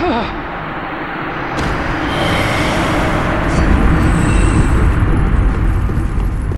Huh.